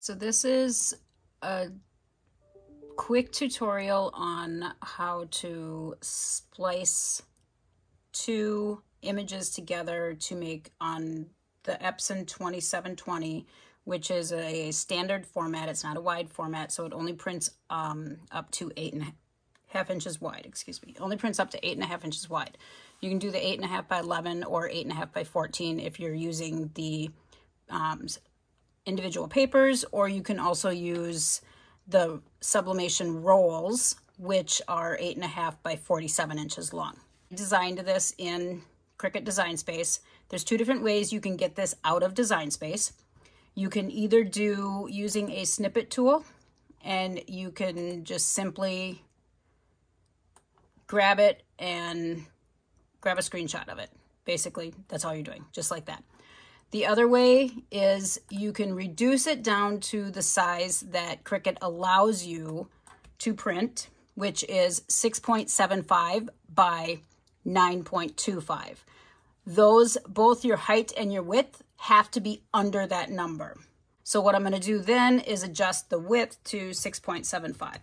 So this is a quick tutorial on how to splice two images together to make on the Epson 2720, which is a standard format. It's not a wide format, so it only prints um, up to eight and a half inches wide, excuse me. It only prints up to eight and a half inches wide. You can do the eight and a half by 11 or eight and a half by 14 if you're using the um, individual papers, or you can also use the sublimation rolls, which are eight and a half by 47 inches long. I designed this in Cricut Design Space. There's two different ways you can get this out of Design Space. You can either do using a snippet tool, and you can just simply grab it and grab a screenshot of it. Basically, that's all you're doing, just like that. The other way is you can reduce it down to the size that Cricut allows you to print, which is 6.75 by 9.25. Those, both your height and your width, have to be under that number. So what I'm going to do then is adjust the width to 6.75.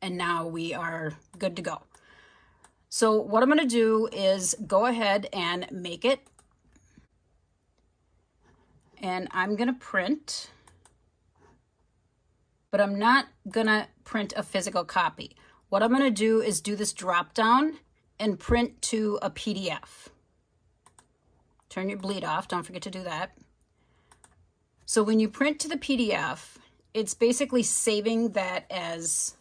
And now we are good to go. So what I'm going to do is go ahead and make it and I'm going to print, but I'm not going to print a physical copy. What I'm going to do is do this drop down and print to a PDF. Turn your bleed off. Don't forget to do that. So when you print to the PDF, it's basically saving that as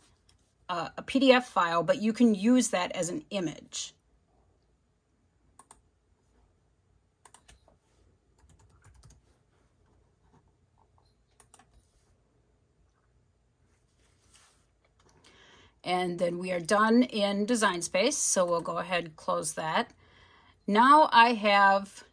a, a PDF file, but you can use that as an image. And then we are done in Design Space, so we'll go ahead and close that. Now I have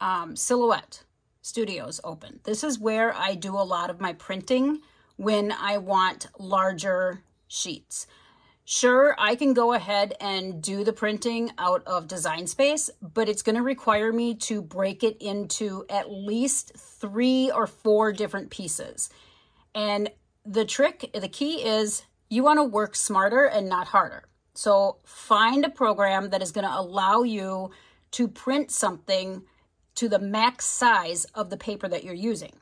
um, Silhouette Studios open. This is where I do a lot of my printing when I want larger sheets. Sure, I can go ahead and do the printing out of Design Space, but it's going to require me to break it into at least three or four different pieces. And the trick, the key is you want to work smarter and not harder. So find a program that is going to allow you to print something to the max size of the paper that you're using.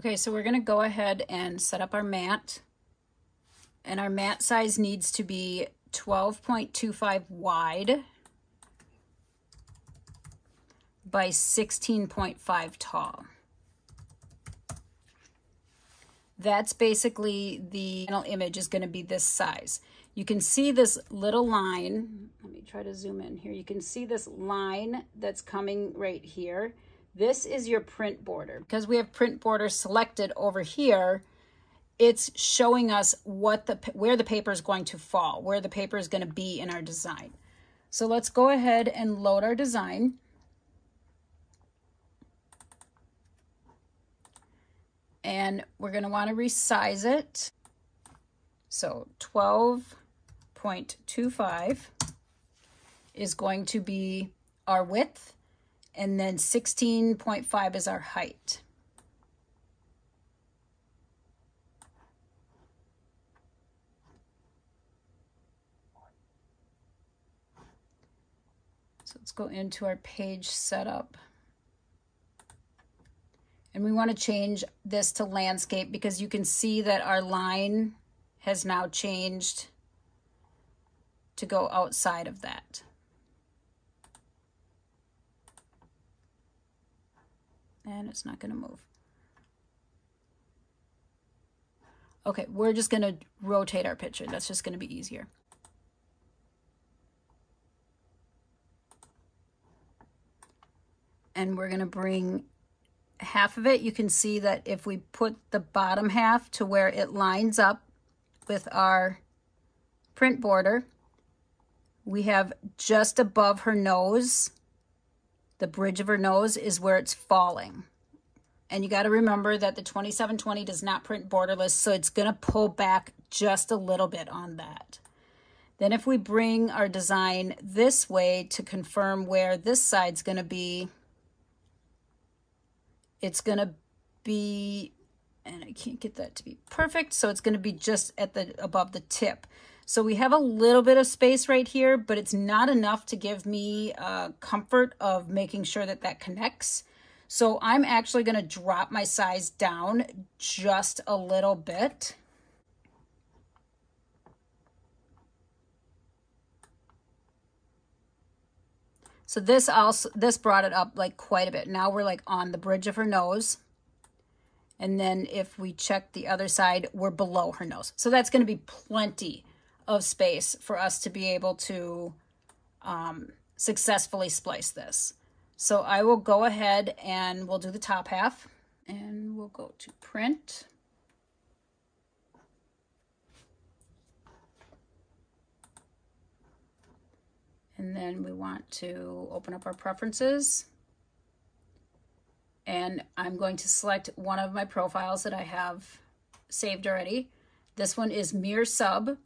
Okay, so we're going to go ahead and set up our mat. And our mat size needs to be 12.25 wide by 16.5 tall. That's basically the final image is going to be this size. You can see this little line. Let me try to zoom in here. You can see this line that's coming right here. This is your print border. Because we have print border selected over here, it's showing us what the where the paper is going to fall, where the paper is going to be in our design. So let's go ahead and load our design. And we're going to want to resize it. So 12.25 is going to be our width, and then 16.5 is our height. So let's go into our page setup. And we want to change this to landscape because you can see that our line has now changed to go outside of that. And it's not going to move. Okay, we're just going to rotate our picture. That's just going to be easier. And we're going to bring half of it, you can see that if we put the bottom half to where it lines up with our print border, we have just above her nose, the bridge of her nose is where it's falling. And you got to remember that the 2720 does not print borderless, so it's going to pull back just a little bit on that. Then if we bring our design this way to confirm where this side's going to be, it's going to be, and I can't get that to be perfect, so it's going to be just at the above the tip. So we have a little bit of space right here, but it's not enough to give me uh, comfort of making sure that that connects. So I'm actually going to drop my size down just a little bit. So this also this brought it up like quite a bit. Now we're like on the bridge of her nose. And then if we check the other side, we're below her nose. So that's going to be plenty of space for us to be able to um, successfully splice this. So I will go ahead and we'll do the top half and we'll go to print. And then we want to open up our preferences. And I'm going to select one of my profiles that I have saved already. This one is Mirror Sub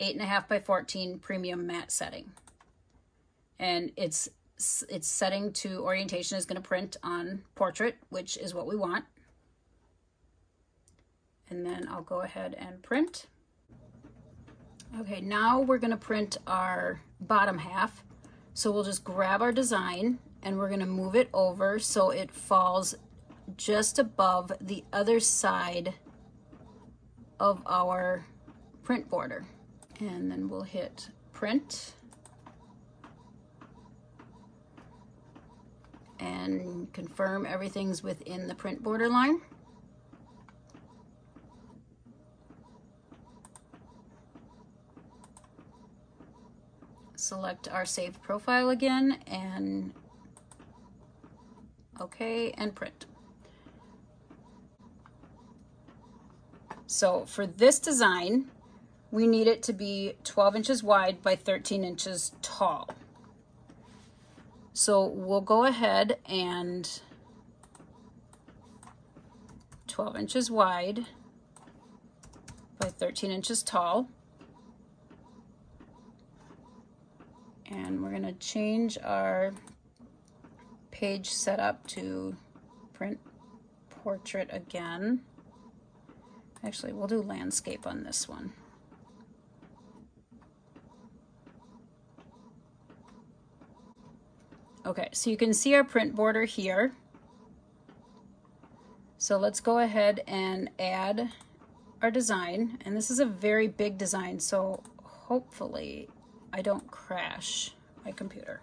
8.5 by 14 Premium Matte Setting. And it's, its setting to orientation is going to print on portrait, which is what we want. And then I'll go ahead and print. Okay, now we're going to print our bottom half. So we'll just grab our design and we're going to move it over so it falls just above the other side of our print border. And then we'll hit print. And confirm everything's within the print border line. Select our saved profile again and okay and print. So for this design, we need it to be 12 inches wide by 13 inches tall. So we'll go ahead and 12 inches wide by 13 inches tall. And we're going to change our page setup to print portrait again. Actually, we'll do landscape on this one. Okay, so you can see our print border here. So let's go ahead and add our design. And this is a very big design, so hopefully I don't crash my computer.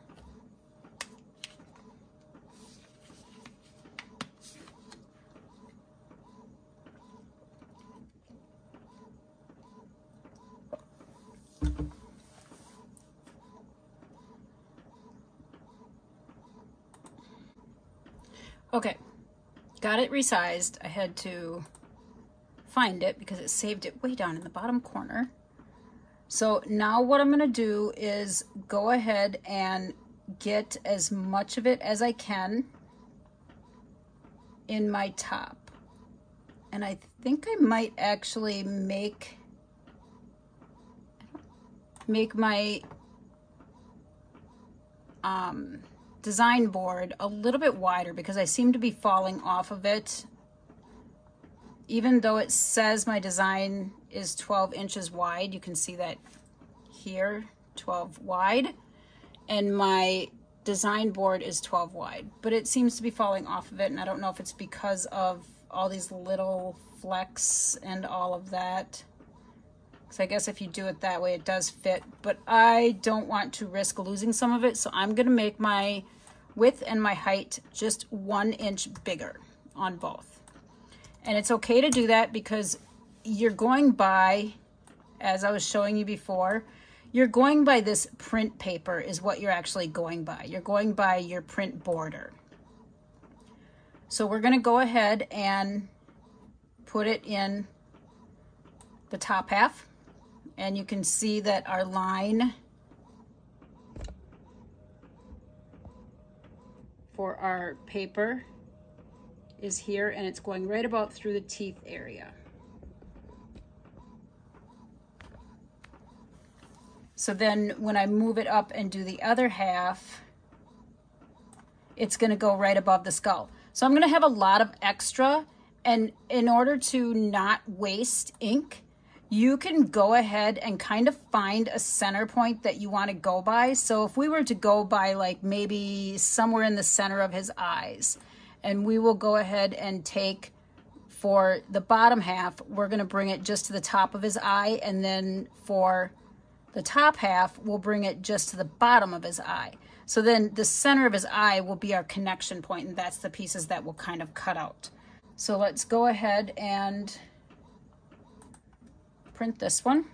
Okay, got it resized. I had to find it because it saved it way down in the bottom corner. So now what I'm going to do is go ahead and get as much of it as I can in my top. And I think I might actually make make my um, design board a little bit wider because I seem to be falling off of it. Even though it says my design is 12 inches wide. You can see that here, 12 wide. And my design board is 12 wide, but it seems to be falling off of it. And I don't know if it's because of all these little flecks and all of that. So I guess if you do it that way, it does fit, but I don't want to risk losing some of it. So I'm gonna make my width and my height just one inch bigger on both. And it's okay to do that because you're going by, as I was showing you before, you're going by this print paper is what you're actually going by. You're going by your print border. So we're going to go ahead and put it in the top half. And you can see that our line for our paper is here and it's going right about through the teeth area. So then when I move it up and do the other half, it's gonna go right above the skull. So I'm gonna have a lot of extra And in order to not waste ink, you can go ahead and kind of find a center point that you want to go by. So if we were to go by like maybe somewhere in the center of his eyes, and we will go ahead and take for the bottom half, we're going to bring it just to the top of his eye. And then for the top half, we'll bring it just to the bottom of his eye. So then the center of his eye will be our connection point, and that's the pieces that will kind of cut out. So let's go ahead and print this one.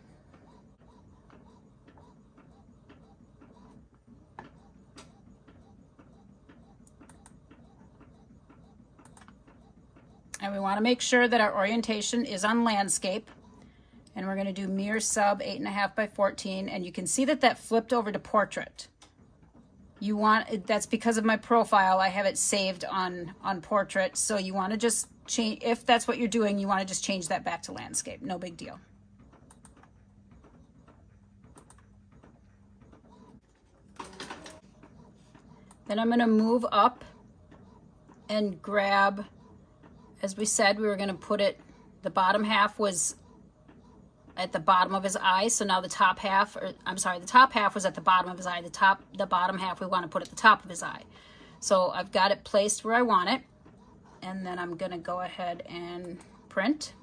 And we want to make sure that our orientation is on landscape. And we're going to do mirror sub 8.5 by 14. And you can see that that flipped over to portrait. You want, that's because of my profile. I have it saved on, on portrait. So you want to just change, if that's what you're doing, you want to just change that back to landscape. No big deal. Then I'm going to move up and grab, as we said, we were going to put it, the bottom half was at the bottom of his eye. So now the top half, or I'm sorry, the top half was at the bottom of his eye. The top, the bottom half we want to put at the top of his eye. So I've got it placed where I want it. And then I'm going to go ahead and print.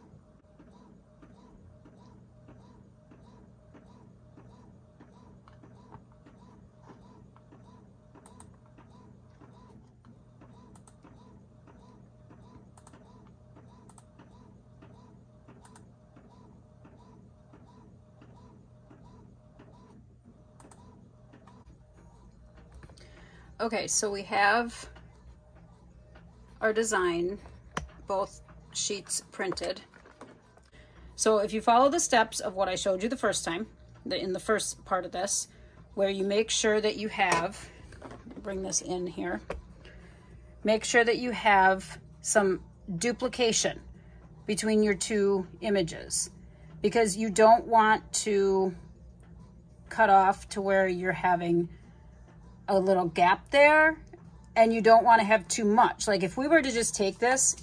Okay, so we have our design, both sheets printed. So if you follow the steps of what I showed you the first time, the, in the first part of this, where you make sure that you have, bring this in here, make sure that you have some duplication between your two images because you don't want to cut off to where you're having a little gap there and you don't want to have too much. Like if we were to just take this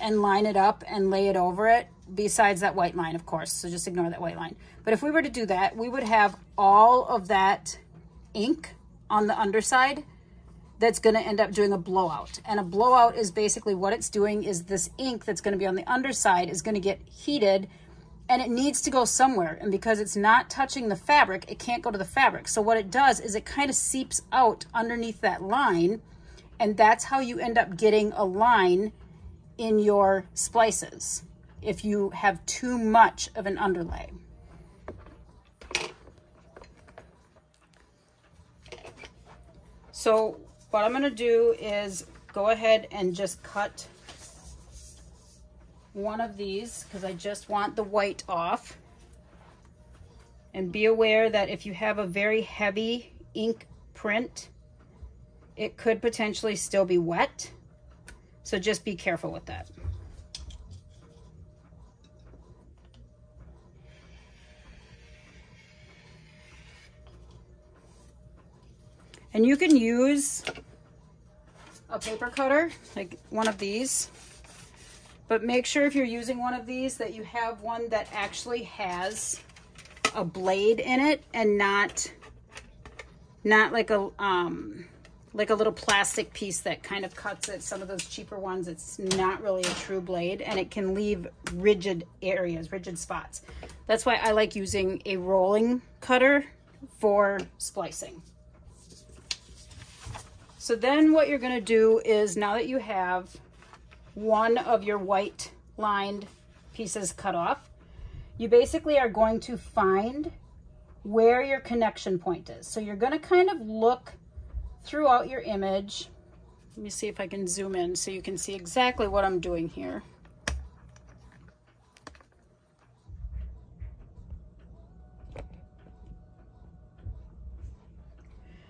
and line it up and lay it over it, besides that white line, of course, so just ignore that white line. But if we were to do that, we would have all of that ink on the underside that's going to end up doing a blowout. And a blowout is basically what it's doing is this ink that's going to be on the underside is going to get heated and it needs to go somewhere. And because it's not touching the fabric, it can't go to the fabric. So what it does is it kind of seeps out underneath that line. And that's how you end up getting a line in your splices if you have too much of an underlay. So what I'm gonna do is go ahead and just cut one of these because I just want the white off. And be aware that if you have a very heavy ink print, it could potentially still be wet. So just be careful with that. And you can use a paper cutter, like one of these, but make sure if you're using one of these that you have one that actually has a blade in it and not not like a um like a little plastic piece that kind of cuts it. Some of those cheaper ones, it's not really a true blade and it can leave rigid areas, rigid spots. That's why I like using a rolling cutter for splicing. So then what you're gonna do is now that you have one of your white lined pieces cut off, you basically are going to find where your connection point is. So you're going to kind of look throughout your image. Let me see if I can zoom in so you can see exactly what I'm doing here.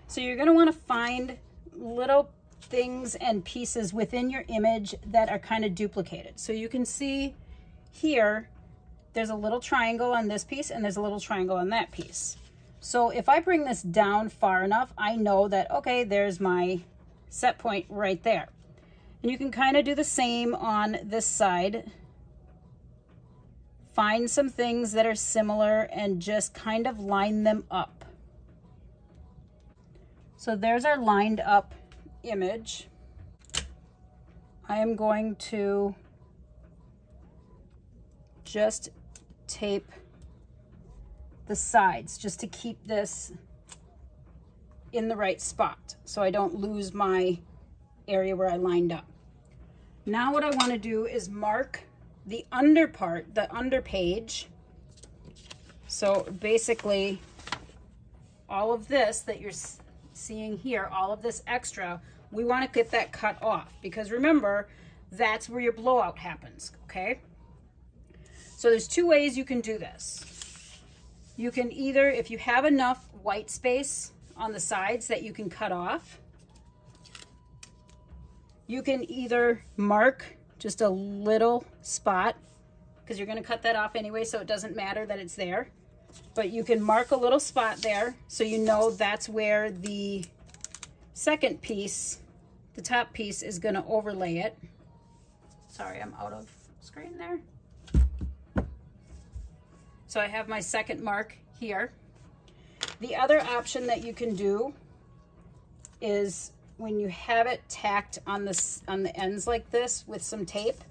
So you're going to want to find little things and pieces within your image that are kind of duplicated. So you can see here, there's a little triangle on this piece and there's a little triangle on that piece. So if I bring this down far enough, I know that, okay, there's my set point right there. And you can kind of do the same on this side. Find some things that are similar and just kind of line them up. So there's our lined up image. I am going to just tape the sides just to keep this in the right spot so I don't lose my area where I lined up. Now what I want to do is mark the under part, the under page. So basically all of this that you're seeing here, all of this extra, we want to get that cut off because remember, that's where your blowout happens, okay? So there's two ways you can do this. You can either, if you have enough white space on the sides that you can cut off, you can either mark just a little spot because you're going to cut that off anyway, so it doesn't matter that it's there. But you can mark a little spot there so you know that's where the second piece, the top piece, is going to overlay it. Sorry, I'm out of screen there. So I have my second mark here. The other option that you can do is when you have it tacked on this on the ends like this with some tape.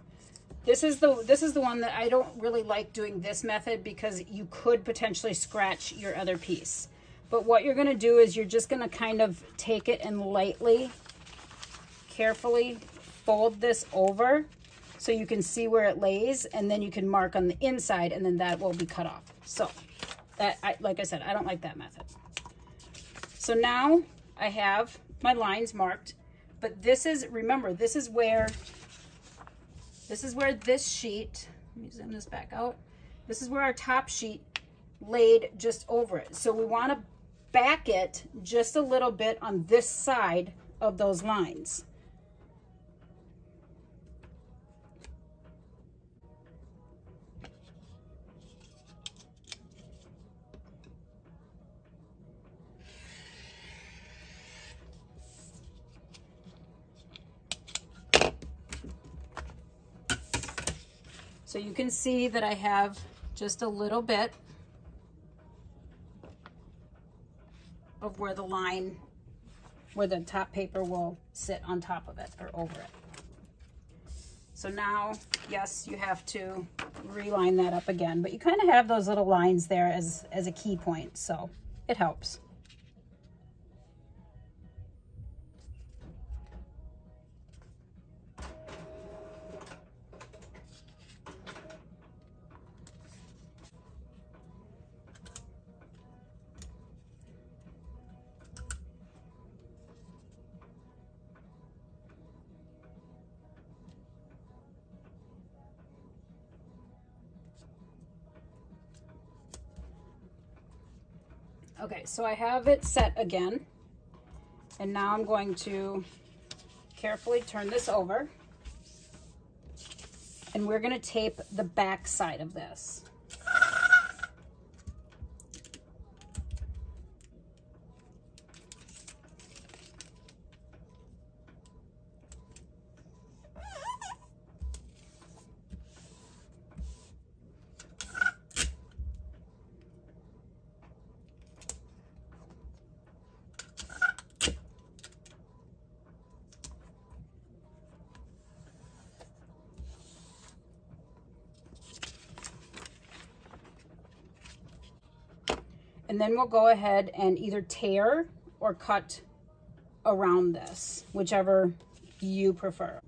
This is the this is the one that I don't really like doing this method because you could potentially scratch your other piece. But what you're going to do is you're just going to kind of take it and lightly, carefully fold this over so you can see where it lays and then you can mark on the inside and then that will be cut off. So that, I, like I said, I don't like that method. So now I have my lines marked, but this is, remember, this is where, this is where this sheet, let me zoom this back out. This is where our top sheet laid just over it. So we want to back it just a little bit on this side of those lines. So you can see that I have just a little bit of where the line, where the top paper will sit on top of it or over it. So now, yes, you have to reline that up again, but you kind of have those little lines there as, as a key point, so it helps. Okay, so I have it set again. And now I'm going to carefully turn this over. And we're gonna tape the back side of this. And then we'll go ahead and either tear or cut around this, whichever you prefer.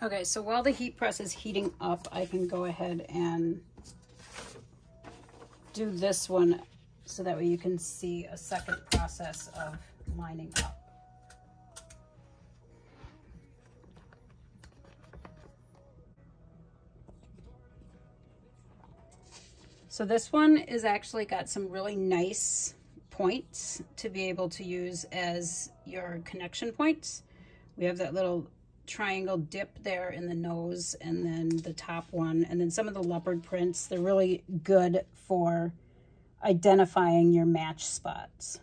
Okay, so while the heat press is heating up, I can go ahead and do this one so that way you can see a second process of lining up. So this one is actually got some really nice points to be able to use as your connection points. We have that little triangle dip there in the nose and then the top one and then some of the leopard prints. They're really good for identifying your match spots.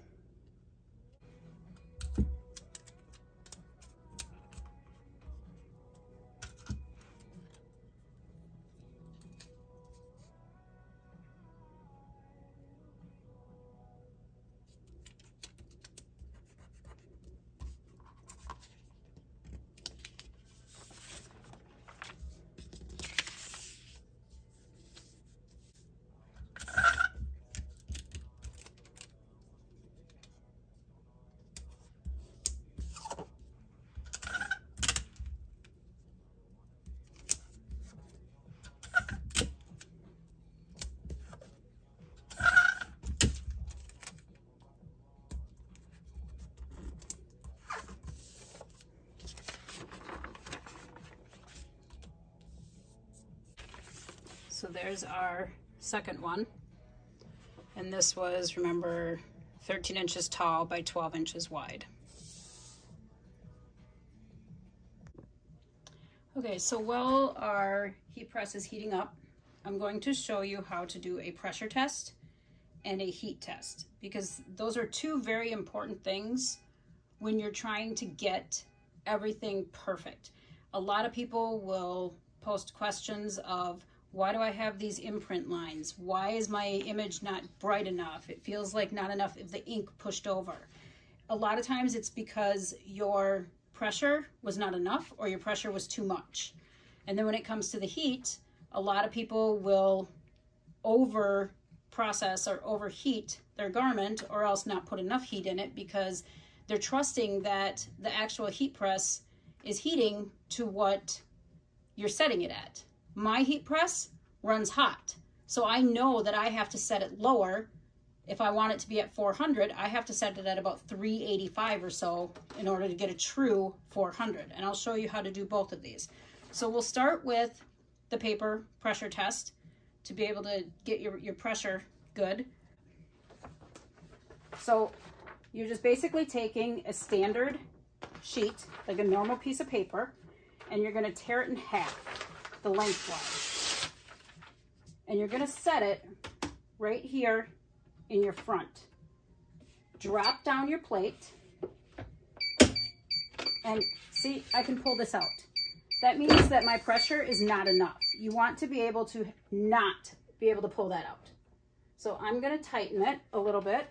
So there's our second one. And this was, remember, 13 inches tall by 12 inches wide. Okay, so while our heat press is heating up, I'm going to show you how to do a pressure test and a heat test because those are two very important things when you're trying to get everything perfect. A lot of people will post questions of why do I have these imprint lines? Why is my image not bright enough? It feels like not enough of the ink pushed over. A lot of times it's because your pressure was not enough or your pressure was too much. And then when it comes to the heat, a lot of people will over process or overheat their garment or else not put enough heat in it because they're trusting that the actual heat press is heating to what you're setting it at. My heat press runs hot. So I know that I have to set it lower. If I want it to be at 400, I have to set it at about 385 or so in order to get a true 400. And I'll show you how to do both of these. So we'll start with the paper pressure test to be able to get your, your pressure good. So you're just basically taking a standard sheet, like a normal piece of paper, and you're gonna tear it in half, the lengthwise. And you're gonna set it right here in your front. Drop down your plate, and see, I can pull this out. That means that my pressure is not enough. You want to be able to not be able to pull that out. So I'm gonna tighten it a little bit.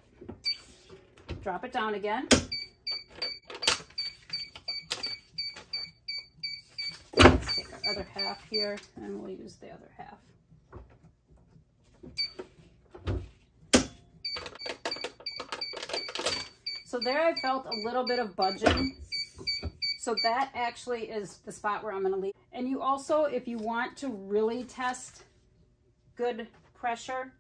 Drop it down again. Other half here and we'll use the other half. So there I felt a little bit of budging. So that actually is the spot where I'm gonna leave. And you also, if you want to really test good pressure,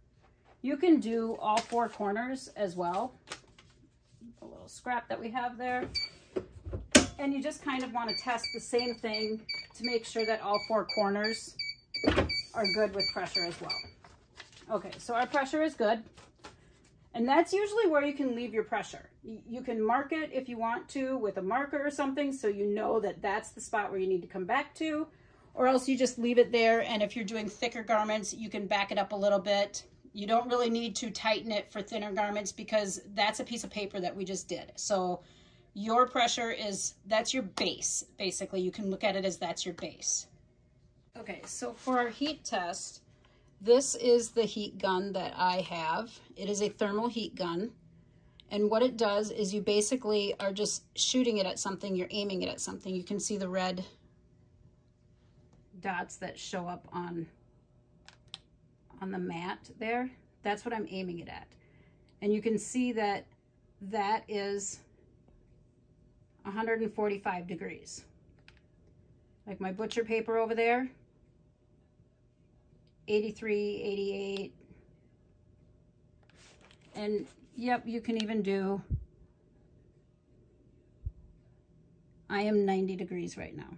you can do all four corners as well A little scrap that we have there. And you just kind of want to test the same thing to make sure that all four corners are good with pressure as well. Okay, so our pressure is good. And that's usually where you can leave your pressure. You can mark it if you want to with a marker or something so you know that that's the spot where you need to come back to or else you just leave it there and if you're doing thicker garments you can back it up a little bit you don't really need to tighten it for thinner garments because that's a piece of paper that we just did. So your pressure is, that's your base. Basically, you can look at it as that's your base. Okay, so for our heat test, this is the heat gun that I have. It is a thermal heat gun. And what it does is you basically are just shooting it at something, you're aiming it at something. You can see the red dots that show up on on the mat there, that's what I'm aiming it at. And you can see that that is 145 degrees. Like my butcher paper over there, 83, 88. And yep, you can even do, I am 90 degrees right now.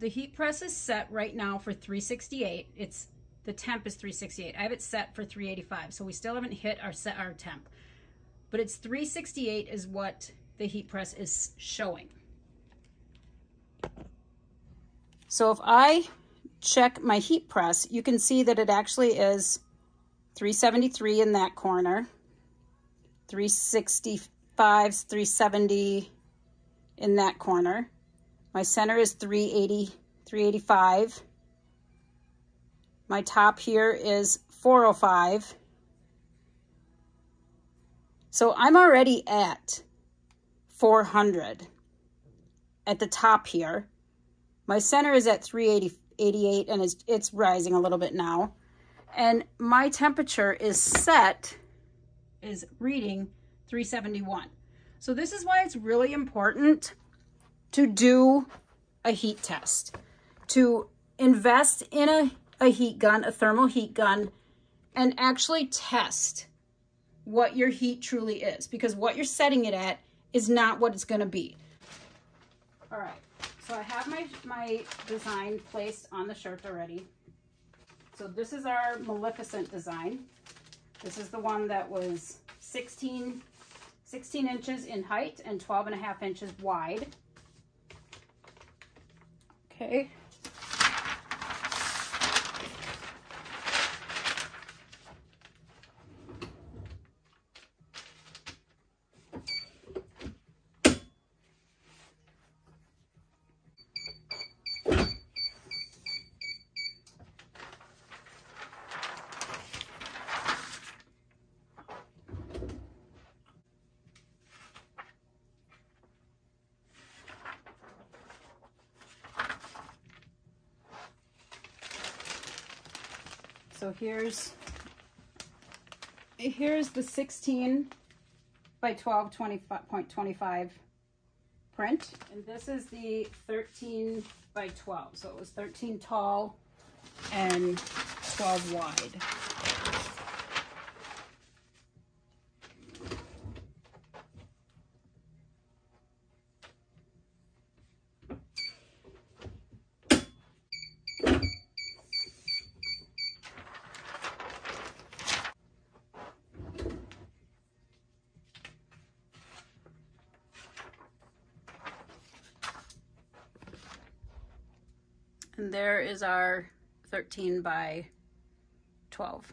The heat press is set right now for 368. It's the temp is 368. I have it set for 385, so we still haven't hit our set our temp. But it's 368 is what the heat press is showing. So if I check my heat press, you can see that it actually is 373 in that corner, 365, 370 in that corner. My center is 380, 385. My top here is 405. So I'm already at 400 at the top here. My center is at 388 and it's, it's rising a little bit now. And my temperature is set, is reading 371. So this is why it's really important to do a heat test, to invest in a, a heat gun, a thermal heat gun, and actually test what your heat truly is because what you're setting it at is not what it's going to be. All right, So I have my, my design placed on the shirt already. So this is our Maleficent design. This is the one that was 16, 16 inches in height and 12 and a half inches wide. Okay. So here's here's the 16 by 12 20.25 print. And this is the 13 by 12 so it was 13 tall and 12 wide And there is our 13 by 12.